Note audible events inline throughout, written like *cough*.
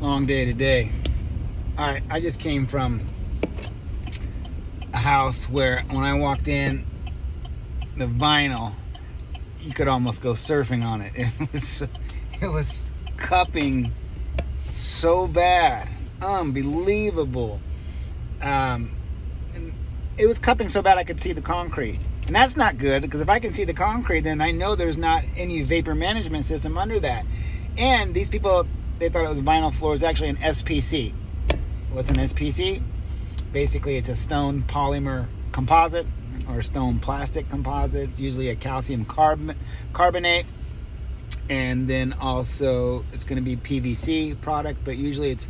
long day today. All right, I just came from a house where when I walked in, the vinyl, you could almost go surfing on it. *laughs* It was, it was cupping so bad, unbelievable. Um, it was cupping so bad I could see the concrete. And that's not good because if I can see the concrete, then I know there's not any vapor management system under that. And these people, they thought it was vinyl floor. It's actually an SPC. What's an SPC? Basically, it's a stone polymer composite or stone plastic composite. It's usually a calcium carb- carbonate. And then also, it's going to be PVC product, but usually it's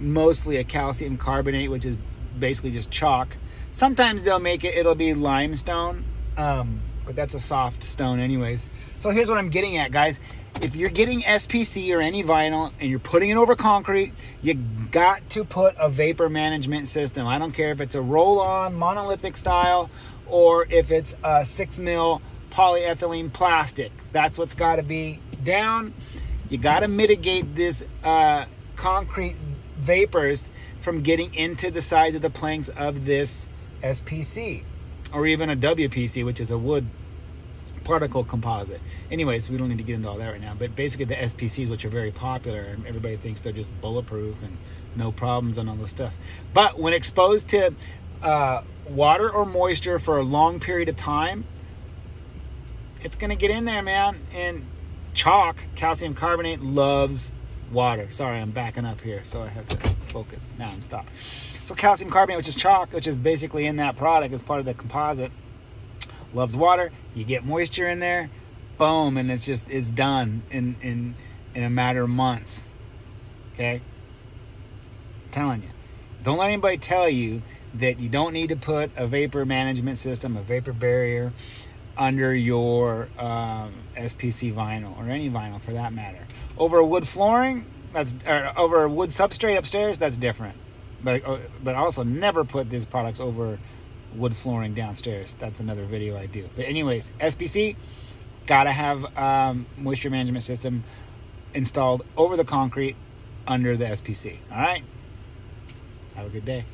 mostly a calcium carbonate, which is basically just chalk. Sometimes they'll make it, it'll be limestone, um, but that's a soft stone, anyways. So here's what I'm getting at, guys. If you're getting SPC or any vinyl and you're putting it over concrete, you got to put a vapor management system. I don't care if it's a roll on monolithic style or if it's a six mil polyethylene plastic. That's what's got to be down. You got to mitigate this uh, concrete vapors from getting into the sides of the planks of this SPC or even a WPC, which is a wood particle composite. Anyways, we don't need to get into all that right now. But basically, the SPCs, which are very popular, and everybody thinks they're just bulletproof and no problems and all this stuff. But when exposed to uh, water or moisture for a long period of time, it's gonna get in there, man. And chalk, calcium carbonate, loves water. Sorry, I'm backing up here, so I have to focus. Now I'm stopped. So calcium carbonate, which is chalk, which is basically in that product as part of the composite, loves water. You get moisture in there, boom, and it's just it's done in in in a matter of months. Okay, I'm telling you, don't let anybody tell you that you don't need to put a vapor management system, a vapor barrier under your um, SPC vinyl or any vinyl for that matter. Over wood flooring, that's over wood substrate upstairs, that's different. But uh, but also never put these products over wood flooring downstairs. That's another video I do. But anyways, SPC gotta have um, moisture management system installed over the concrete under the SPC. All right. Have a good day.